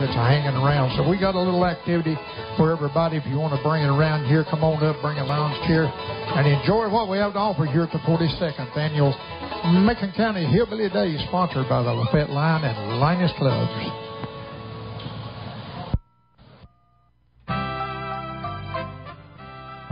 It's hanging around. So we got a little activity for everybody. If you want to bring it around here, come on up, bring a lounge chair, and enjoy what we have to offer here at the 42nd Annual Macon County Hillbilly Days, sponsored by the Lafayette Lion and Lioness Clubs.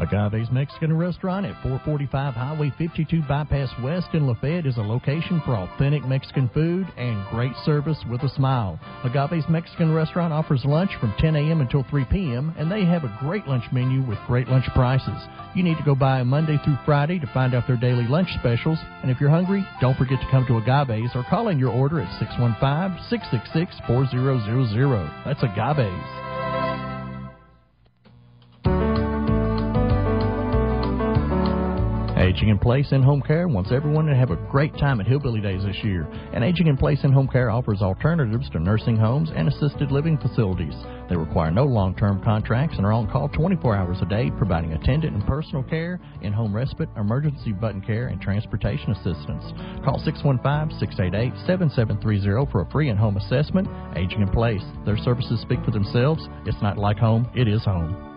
Agave's Mexican Restaurant at 445 Highway 52 Bypass West in Lafayette is a location for authentic Mexican food and great service with a smile. Agave's Mexican Restaurant offers lunch from 10 a.m. until 3 p.m., and they have a great lunch menu with great lunch prices. You need to go by Monday through Friday to find out their daily lunch specials, and if you're hungry, don't forget to come to Agave's or call in your order at 615 666 4000. That's Agave's. Aging in Place in Home Care wants everyone to have a great time at Hillbilly Days this year. And Aging in Place in Home Care offers alternatives to nursing homes and assisted living facilities. They require no long term contracts and are on call 24 hours a day, providing attendant and personal care, in home respite, emergency button care, and transportation assistance. Call 615 688 7730 for a free in home assessment. Aging in Place. Their services speak for themselves. It's not like home, it is home.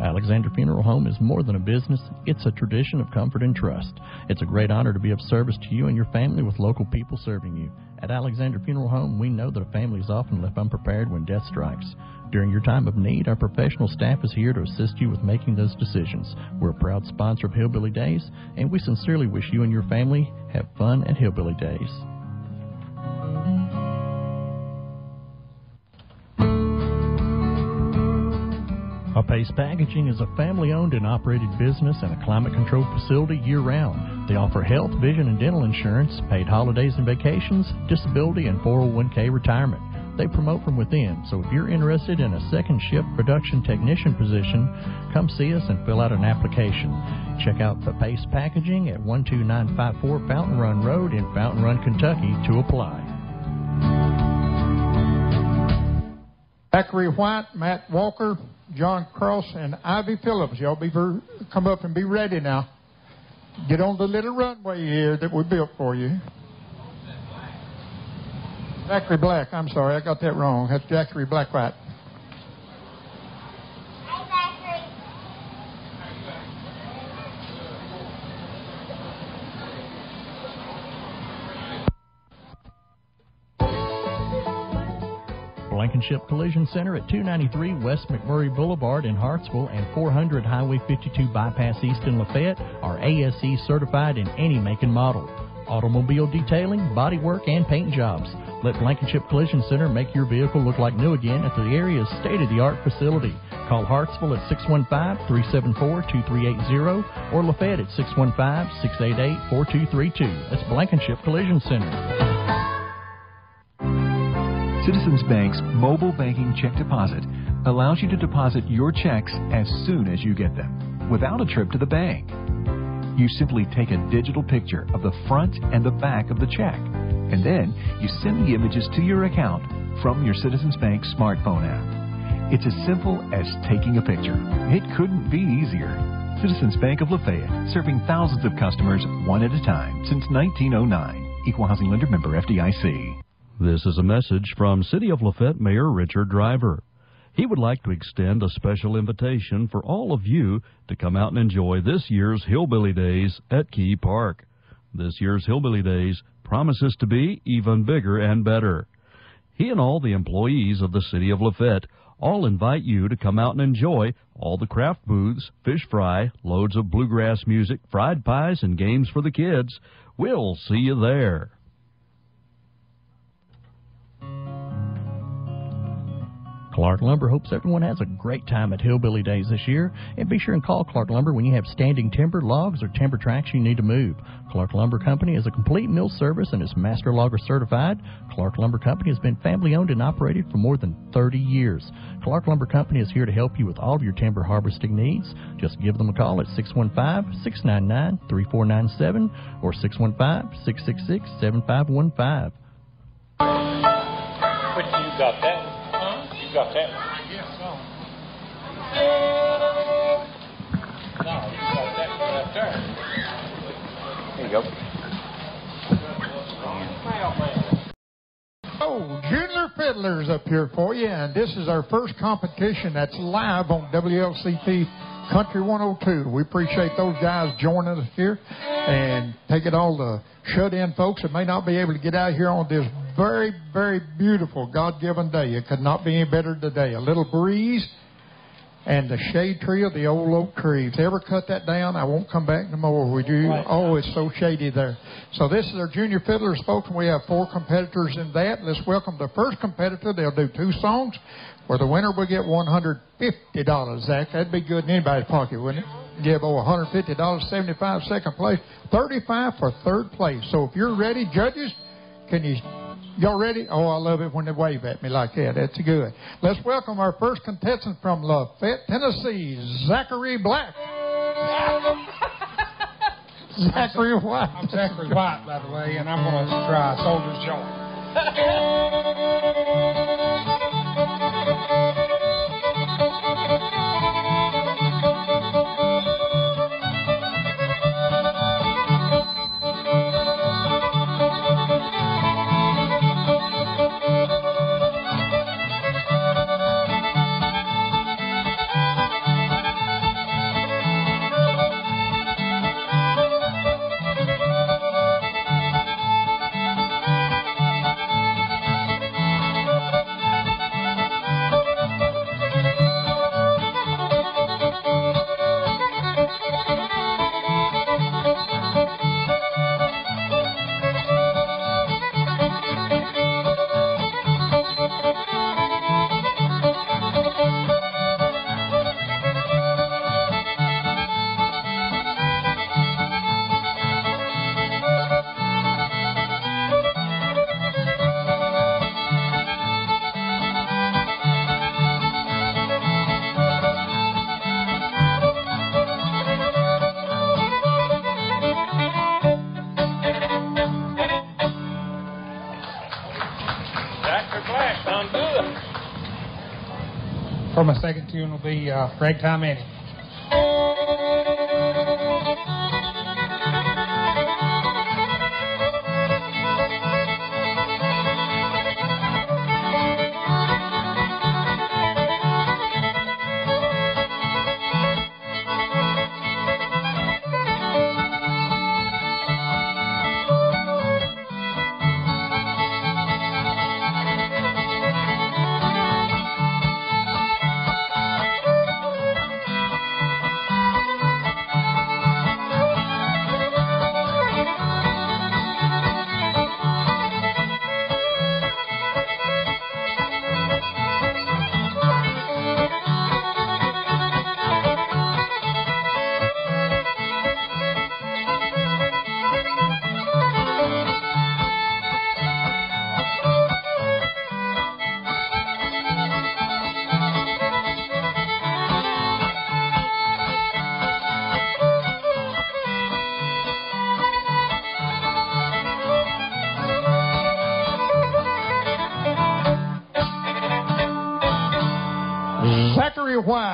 Alexander Funeral Home is more than a business, it's a tradition of comfort and trust. It's a great honor to be of service to you and your family with local people serving you. At Alexander Funeral Home, we know that a family is often left unprepared when death strikes. During your time of need, our professional staff is here to assist you with making those decisions. We're a proud sponsor of Hillbilly Days, and we sincerely wish you and your family have fun at Hillbilly Days. Pace Packaging is a family owned and operated business and a climate controlled facility year round. They offer health, vision, and dental insurance, paid holidays and vacations, disability, and 401k retirement. They promote from within, so if you're interested in a second shift production technician position, come see us and fill out an application. Check out the Pace Packaging at 12954 Fountain Run Road in Fountain Run, Kentucky to apply. Zachary White, Matt Walker, John Cross, and Ivy Phillips. Y'all be ver- come up and be ready now. Get on the little runway here that we built for you. Zachary Black. I'm sorry, I got that wrong. That's Zachary Black Collision Center at 293 West McMurry Boulevard in Hartsville and 400 Highway 52 Bypass East in Lafayette are ASE certified in any make and model. Automobile detailing, bodywork, and paint jobs. Let Blankenship Collision Center make your vehicle look like new again at the area's state-of-the-art facility. Call Hartsville at 615-374-2380 or Lafayette at 615-688-4232. That's Blankenship Collision Center. Citizens Bank's mobile banking check deposit allows you to deposit your checks as soon as you get them, without a trip to the bank. You simply take a digital picture of the front and the back of the check, and then you send the images to your account from your Citizens Bank smartphone app. It's as simple as taking a picture. It couldn't be easier. Citizens Bank of Lafayette, serving thousands of customers one at a time since 1909. Equal Housing Lender Member FDIC. This is a message from City of Lafayette Mayor Richard Driver. He would like to extend a special invitation for all of you to come out and enjoy this year's Hillbilly Days at Key Park. This year's Hillbilly Days promises to be even bigger and better. He and all the employees of the City of Lafayette all invite you to come out and enjoy all the craft booths, fish fry, loads of bluegrass music, fried pies, and games for the kids. We'll see you there. Clark Lumber hopes everyone has a great time at Hillbilly Days this year. And be sure and call Clark Lumber when you have standing timber, logs, or timber tracks you need to move. Clark Lumber Company is a complete mill service and is Master Logger certified. Clark Lumber Company has been family owned and operated for more than 30 years. Clark Lumber Company is here to help you with all of your timber harvesting needs. Just give them a call at 615 699 3497 or 615 666 7515. But you got that you got that one? Guess so. You got that there. You go. go. Junior Fiddlers up here for you, and this is our first competition that's live on WLCT Country 102. We appreciate those guys joining us here and take it all the shut in folks that may not be able to get out here on this very, very beautiful God given day. It could not be any better today. A little breeze and the shade tree of the old oak tree. If they ever cut that down, I won't come back no more. Would you? Right. Oh, it's so shady there. So this is our junior fiddlers, folks, and we have four competitors in that. Let's welcome the first competitor. They'll do two songs, where the winner will get one hundred fifty dollars. Zach, that'd be good in anybody's pocket, wouldn't it? Give over one hundred fifty dollars, seventy-five second place, thirty-five for third place. So if you're ready, judges, can you? Y'all ready? Oh, I love it when they wave at me like that. That's good. Let's welcome our first contestant from Lafayette, Tennessee, Zachary Black. Zachary White. I'm Zachary White, by the way, and I'm going to try Soldier's Joy. will be uh, Ragtime Annie.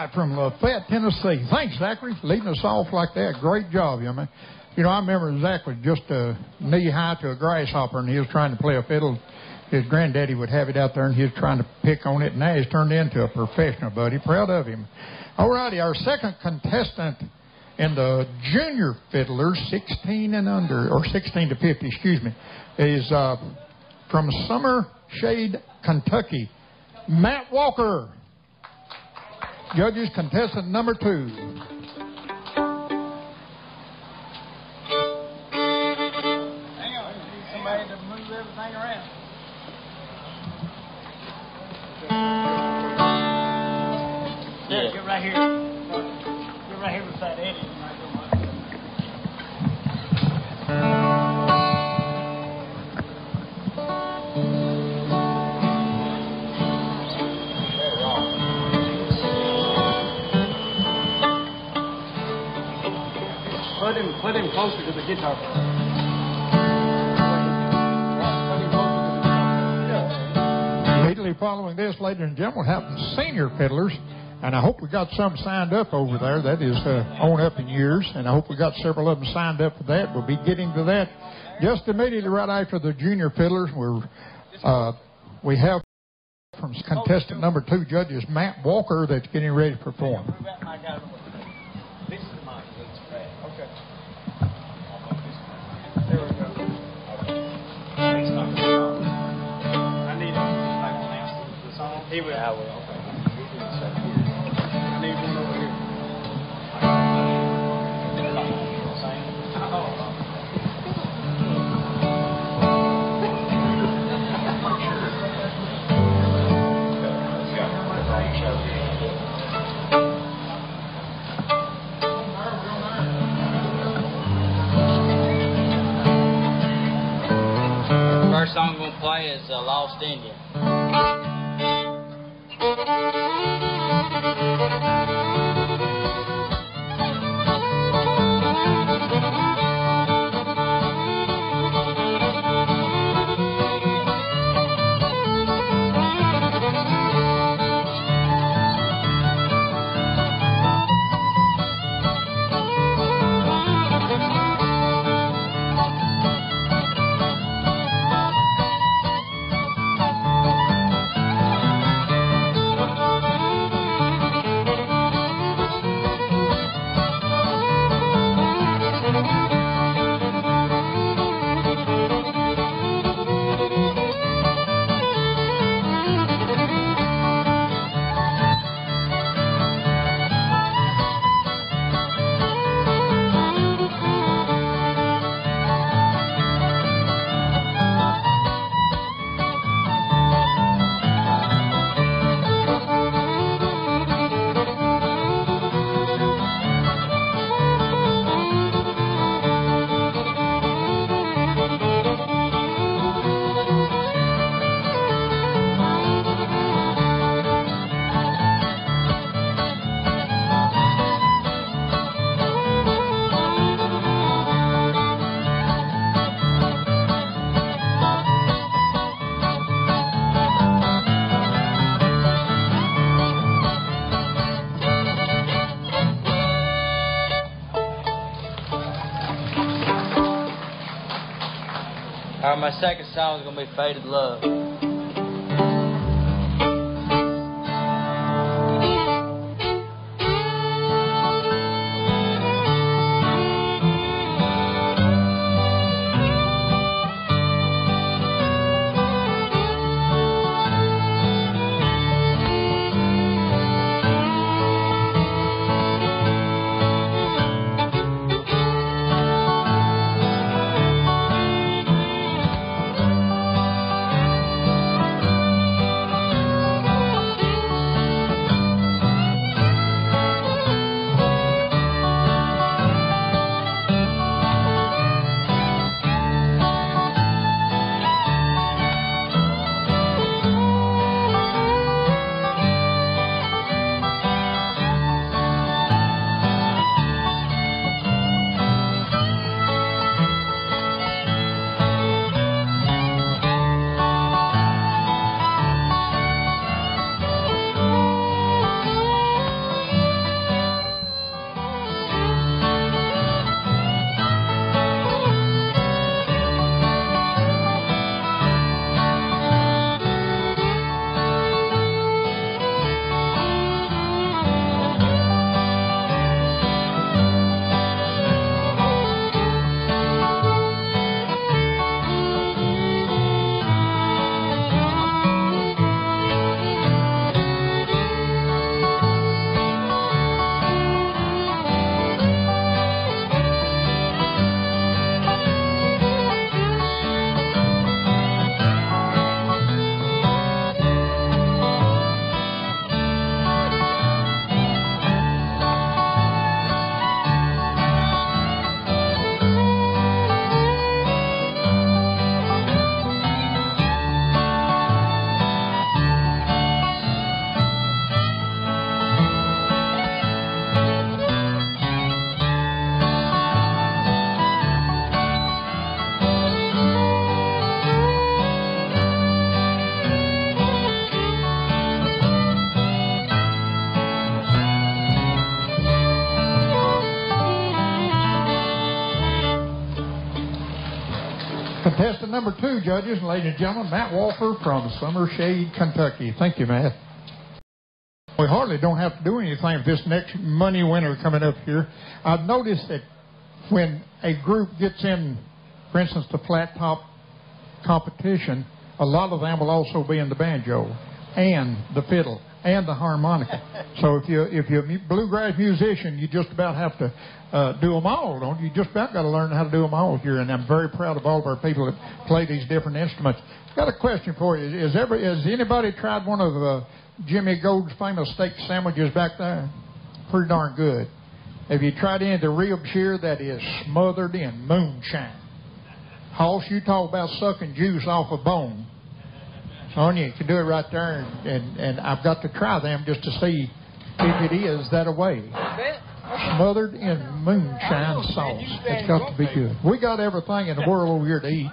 White from Lafayette, Tennessee. Thanks, Zachary, for leading us off like that. Great job, you man. You know, I remember Zach was just uh, knee high to a grasshopper, and he was trying to play a fiddle. His granddaddy would have it out there, and he was trying to pick on it, now he's turned into a professional, buddy. Proud of him. All righty, our second contestant in the junior fiddlers, 16 and under, or 16 to 50, excuse me, is uh, from Summer Shade, Kentucky, Matt Walker. Judges, contestant number two. Guitar. Immediately following this, ladies and gentlemen, we have senior fiddlers. And I hope we got some signed up over there. That is uh, on up in years. And I hope we got several of them signed up for that. We'll be getting to that just immediately right after the junior fiddlers. We're uh, we have from contestant number two judges Matt Walker that's getting ready to perform. He will. I will. Okay. I need one over here. First song I'm gonna play is uh, Lost Indian. All right, my second song is gonna be Faded Love. Number two, judges, ladies and gentlemen, Matt Walker from Summer Shade, Kentucky. Thank you, Matt. We hardly don't have to do anything with this next money winner coming up here. I've noticed that when a group gets in, for instance, the flat top competition, a lot of them will also be in the banjo and the fiddle and the harmonica. So if you if you're a bluegrass musician, you just about have to uh, do them all, don't you? You just about got to learn how to do them all here. And I'm very proud of all of our people that play these different instruments. Got a question for you. Is ever has anybody tried one of uh, Jimmy Gold's famous steak sandwiches back there? Pretty darn good. Have you tried any of the ribs here that is smothered in moonshine? Hoss, you talk about sucking juice off a bone. Sonia, you can do it right there, and, and, and I've got to try them just to see if it is that way. Smothered in moonshine sauce. It's got to be good. We got everything in the world over here to eat.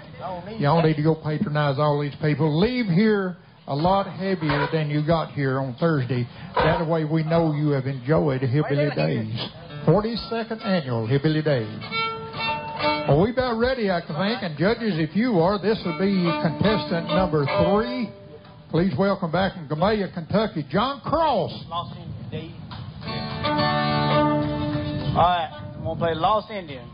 Y'all need to go patronize all these people. Leave here a lot heavier than you got here on Thursday. That way we know you have enjoyed Hillbilly Days. 42nd Annual Hillbilly Days. Well, we about ready, I think. And judges, if you are, this will be contestant number three. Please welcome back from Gamaliel, Kentucky, John Cross. All right, I'm gonna play Lost Indian.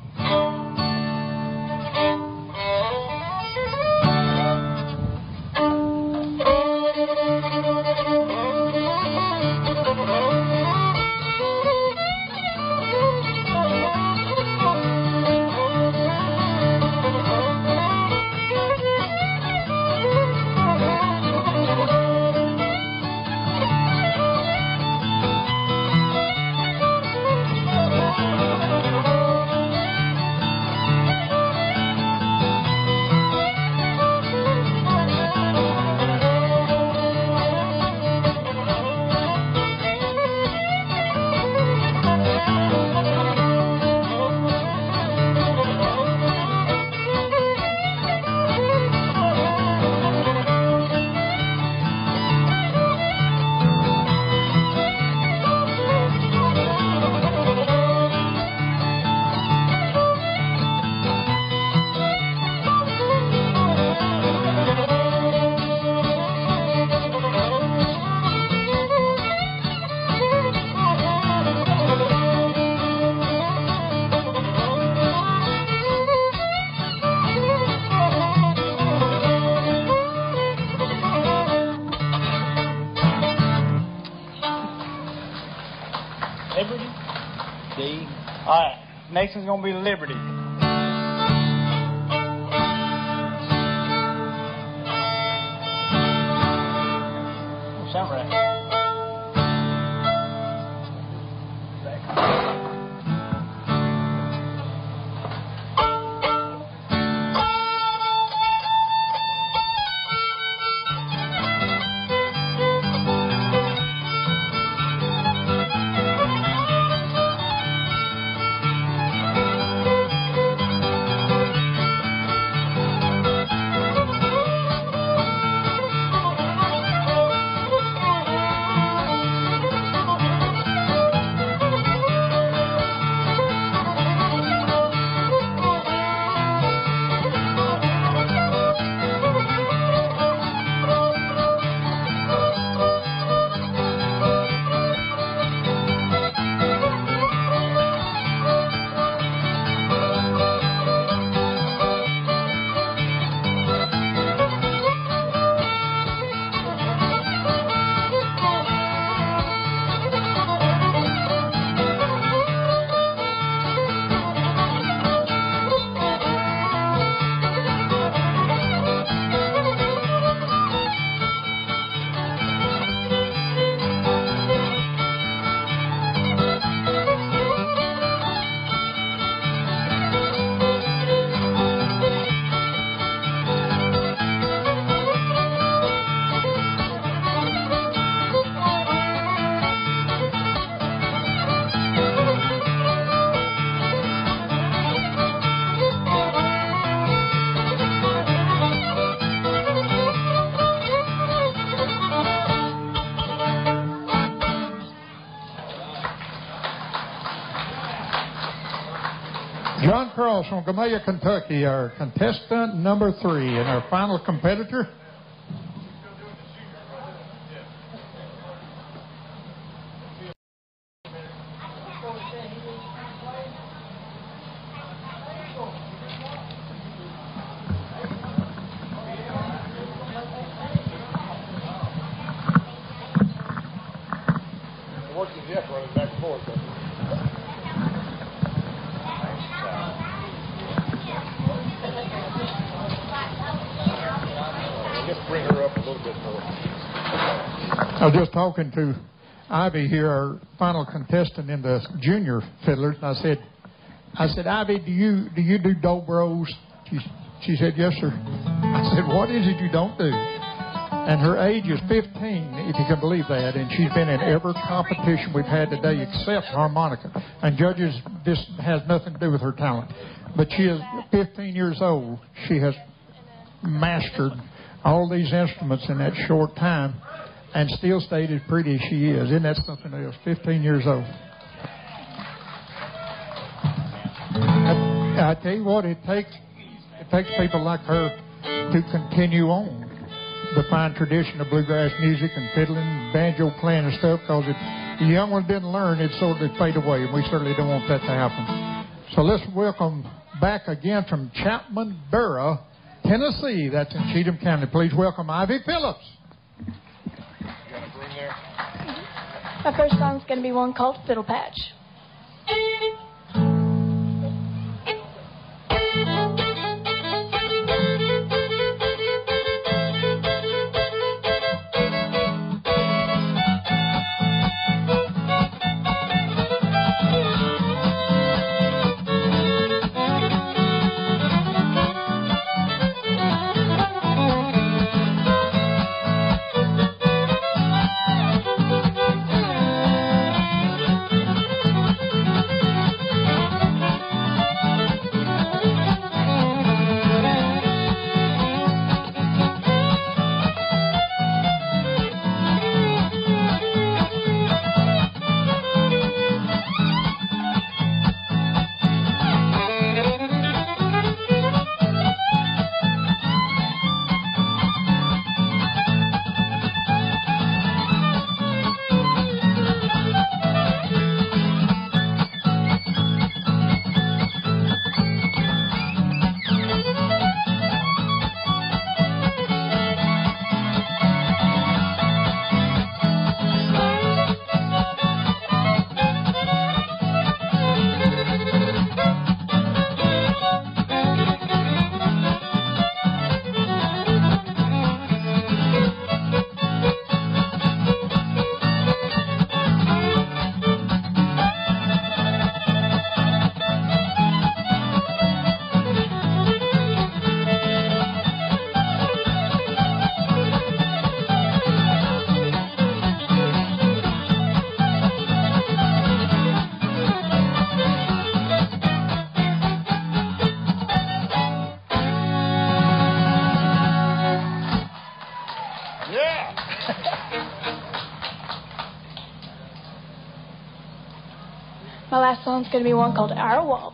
Next one's gonna be Liberty. Across from Gamaliel, Kentucky, our contestant number three and our final competitor. Watching Jeff running back and forth. Just bring her up a little bit more. I was just talking to Ivy here, our final contestant in the junior fiddlers, and I said, I said, Ivy, do you do you do dobros? She, she said, Yes, sir. I said, What is it you don't do? And her age is 15, if you can believe that, and she's been in every competition we've had today except harmonica. And judges, this has nothing to do with her talent, but she is 15 years old. She has mastered all these instruments in that short time and still stayed as pretty as she is. Isn't that something else? 15 years old. I, I tell you what, it takes it takes people like her to continue on the fine tradition of bluegrass music and fiddling, banjo playing and stuff. Because if the young ones didn't learn, it'd sort of fade away, and we certainly don't want that to happen. So let's welcome back again from Chapman Borough, Tennessee. That's in Cheatham County. Please welcome Ivy Phillips. My first song's going to be one called Fiddle Patch. Going to be one called Our Waltz.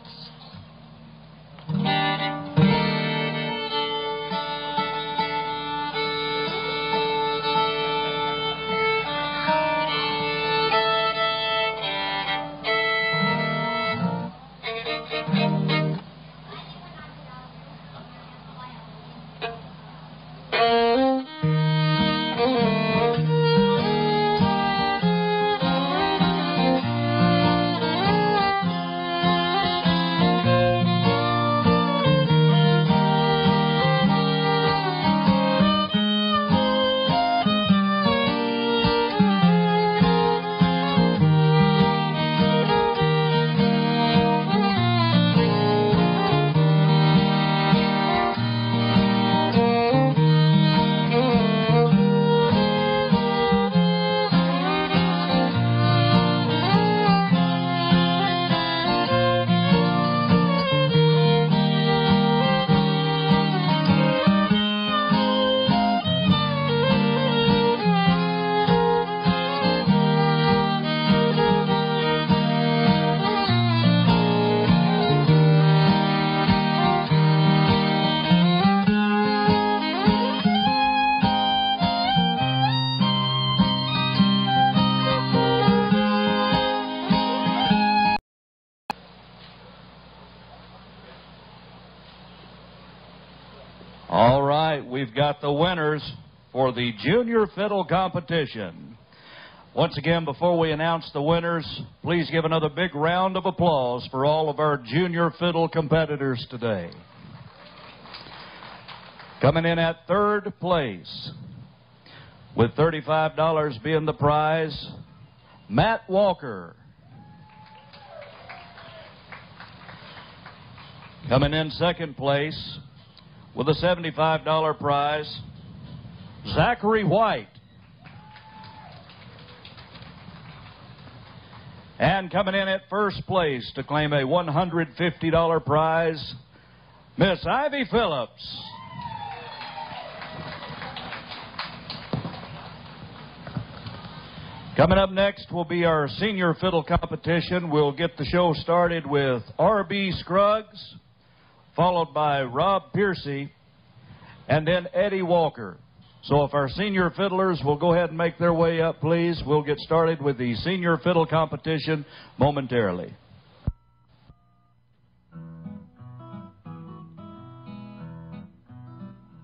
Got the winners for the junior fiddle competition. Once again, before we announce the winners, please give another big round of applause for all of our junior fiddle competitors today. Coming in at third place, with $35 being the prize, Matt Walker. Coming in second place with a $75 prize, Zachary White. And coming in at first place to claim a $150 prize, Miss Ivy Phillips. Coming up next will be our senior fiddle competition. We'll get the show started with R.B. Scruggs, followed by Rob Piercy, and then Eddie Walker. So if our senior fiddlers will go ahead and make their way up, please, we'll get started with the senior fiddle competition momentarily.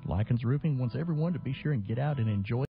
Likens Roofing wants everyone to be sure and get out and enjoy